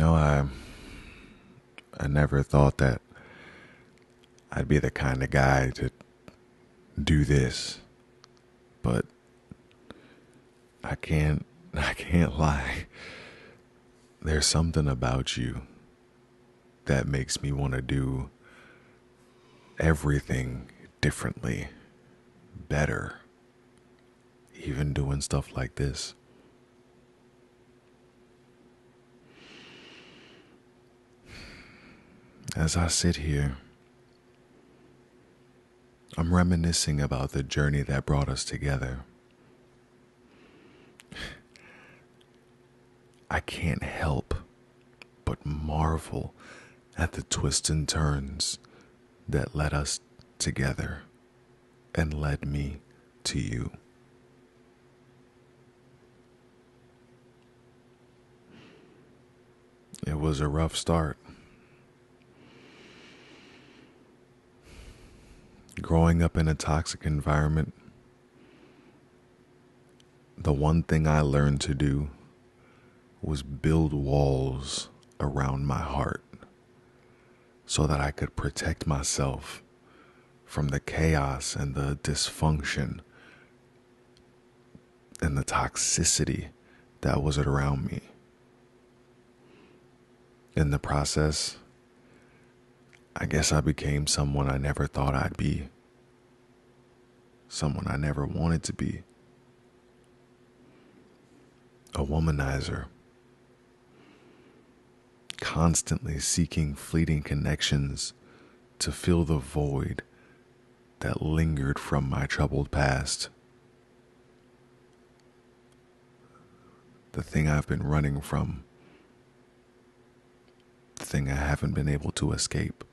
know, I I never thought that I'd be the kind of guy to do this. But I can't I can't lie. There's something about you that makes me want to do everything differently, better, even doing stuff like this. As I sit here, I'm reminiscing about the journey that brought us together. I can't help but marvel at the twists and turns that led us together and led me to you. It was a rough start. Growing up in a toxic environment, the one thing I learned to do was build walls around my heart so that I could protect myself from the chaos and the dysfunction and the toxicity that was around me. In the process, I guess I became someone I never thought I'd be, someone I never wanted to be, a womanizer constantly seeking fleeting connections to fill the void that lingered from my troubled past. The thing I've been running from, the thing I haven't been able to escape.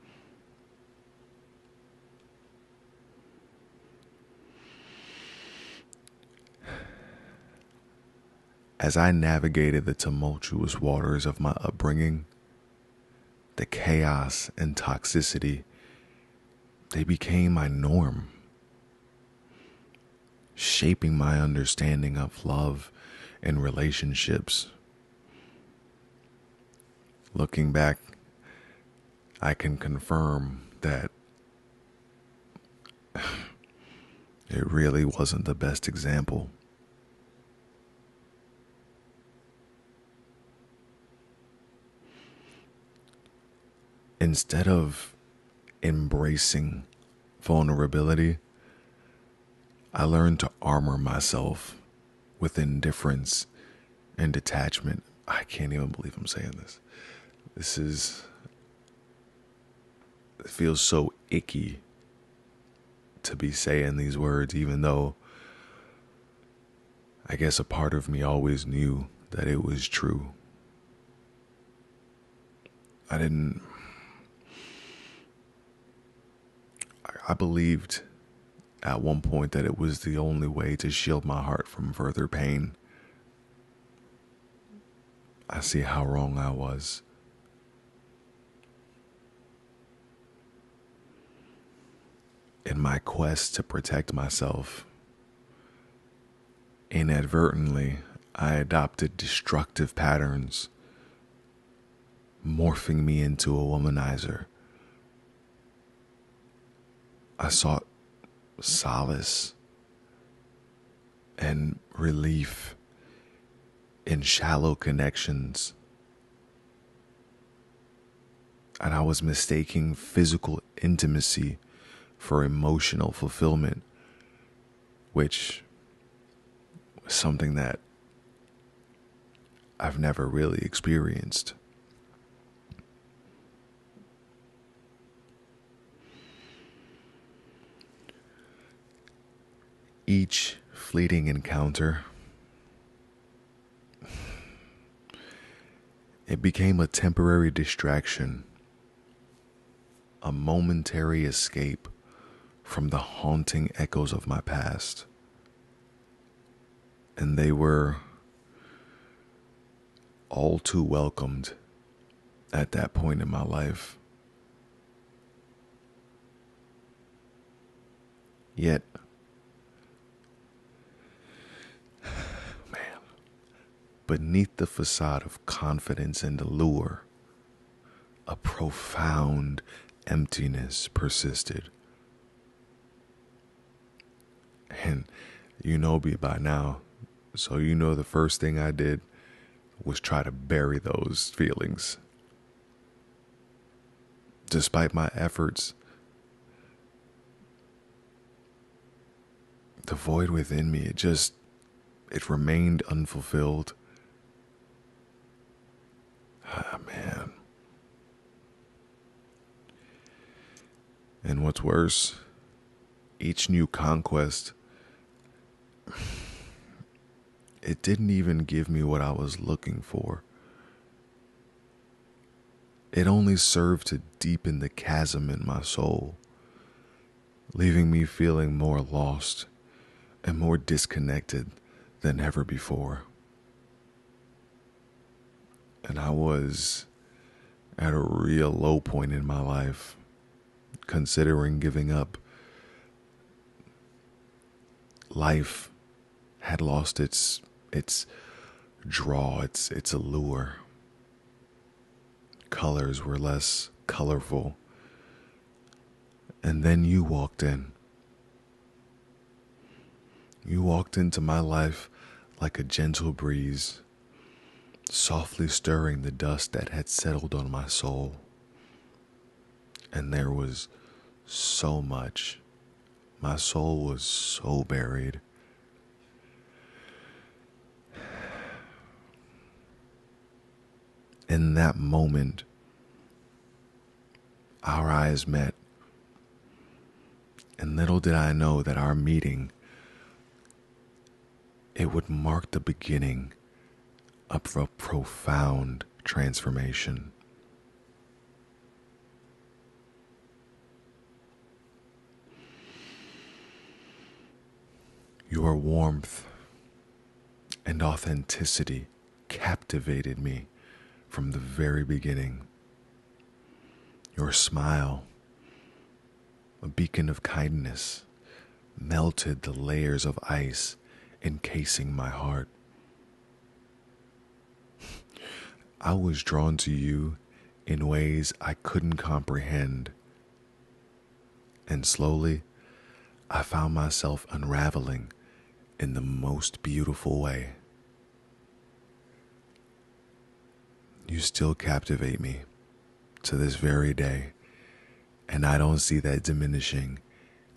As I navigated the tumultuous waters of my upbringing, the chaos and toxicity, they became my norm, shaping my understanding of love and relationships. Looking back, I can confirm that it really wasn't the best example. Instead of embracing vulnerability, I learned to armor myself with indifference and detachment. I can't even believe I'm saying this. This is, it feels so icky to be saying these words, even though I guess a part of me always knew that it was true. I didn't I believed at one point that it was the only way to shield my heart from further pain. I see how wrong I was. In my quest to protect myself, inadvertently, I adopted destructive patterns, morphing me into a womanizer I sought solace and relief in shallow connections. And I was mistaking physical intimacy for emotional fulfillment, which was something that I've never really experienced. Each fleeting encounter, it became a temporary distraction, a momentary escape from the haunting echoes of my past. And they were all too welcomed at that point in my life. Yet, beneath the facade of confidence and allure, a profound emptiness persisted. And you know me by now, so you know the first thing I did was try to bury those feelings. Despite my efforts, the void within me, it just, it remained unfulfilled. Ah, man. And what's worse, each new conquest, it didn't even give me what I was looking for. It only served to deepen the chasm in my soul, leaving me feeling more lost and more disconnected than ever before. And I was at a real low point in my life, considering giving up. Life had lost its its draw, its its allure. Colors were less colorful. And then you walked in. You walked into my life like a gentle breeze, softly stirring the dust that had settled on my soul. And there was so much. My soul was so buried. In that moment, our eyes met. And little did I know that our meeting it would mark the beginning of a profound transformation. Your warmth and authenticity captivated me from the very beginning. Your smile, a beacon of kindness, melted the layers of ice encasing my heart. I was drawn to you in ways I couldn't comprehend. And slowly, I found myself unraveling in the most beautiful way. You still captivate me to this very day, and I don't see that diminishing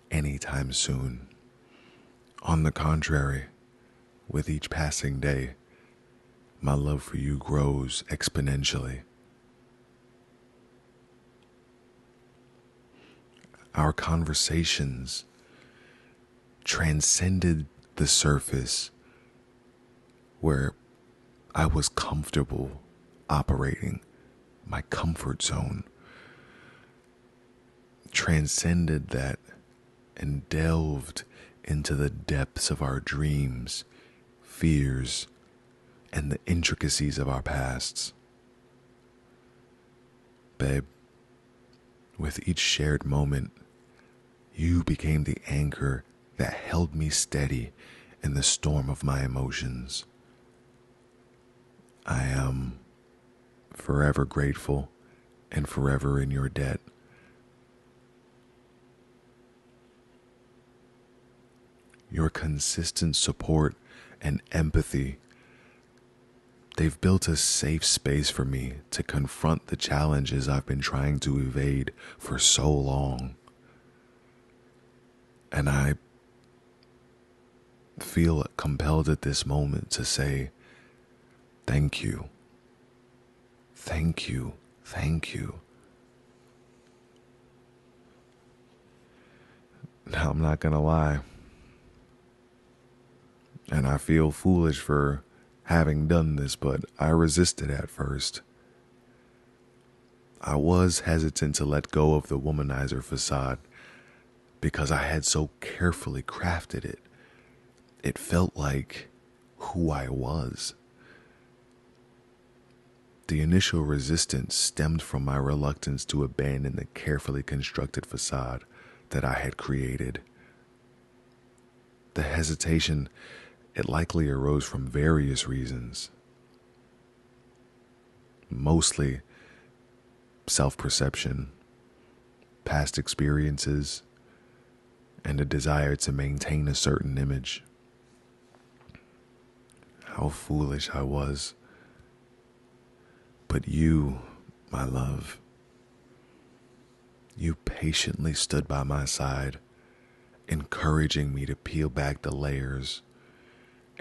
anytime soon. On the contrary, with each passing day, my love for you grows exponentially. Our conversations transcended the surface where I was comfortable operating, my comfort zone. Transcended that and delved into the depths of our dreams, fears, and the intricacies of our pasts. Babe, with each shared moment, you became the anchor that held me steady in the storm of my emotions. I am forever grateful and forever in your debt. your consistent support and empathy. They've built a safe space for me to confront the challenges I've been trying to evade for so long. And I feel compelled at this moment to say, Thank you. Thank you. Thank you. Now, I'm not going to lie and I feel foolish for having done this, but I resisted at first. I was hesitant to let go of the womanizer facade because I had so carefully crafted it. It felt like who I was. The initial resistance stemmed from my reluctance to abandon the carefully constructed facade that I had created. The hesitation it likely arose from various reasons, mostly self perception, past experiences, and a desire to maintain a certain image. How foolish I was. But you, my love, you patiently stood by my side, encouraging me to peel back the layers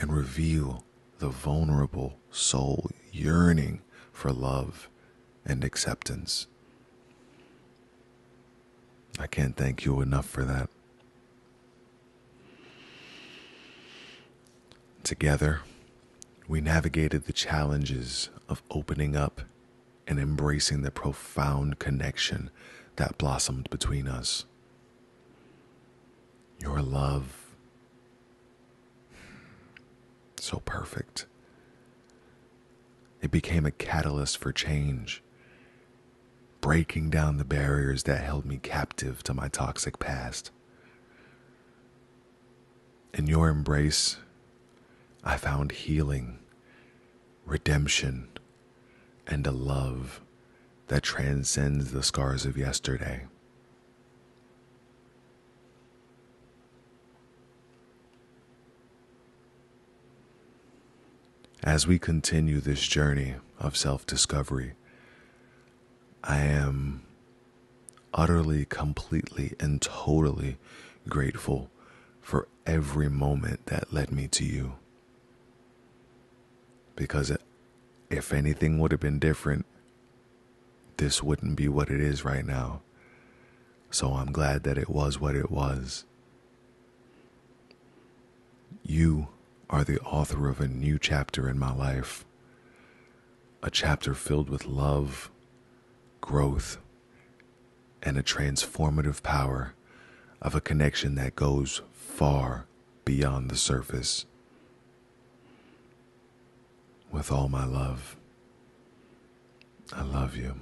and reveal the vulnerable soul yearning for love and acceptance. I can't thank you enough for that. Together, we navigated the challenges of opening up and embracing the profound connection that blossomed between us. Your love, so perfect. It became a catalyst for change, breaking down the barriers that held me captive to my toxic past. In your embrace, I found healing, redemption, and a love that transcends the scars of yesterday. As we continue this journey of self discovery, I am utterly, completely, and totally grateful for every moment that led me to you because if anything would have been different, this wouldn't be what it is right now. So I'm glad that it was what it was. You are the author of a new chapter in my life, a chapter filled with love, growth, and a transformative power of a connection that goes far beyond the surface with all my love. I love you.